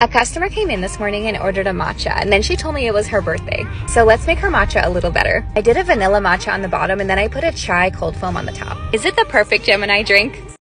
A customer came in this morning and ordered a matcha, and then she told me it was her birthday. So let's make her matcha a little better. I did a vanilla matcha on the bottom, and then I put a chai cold foam on the top. Is it the perfect Gemini drink?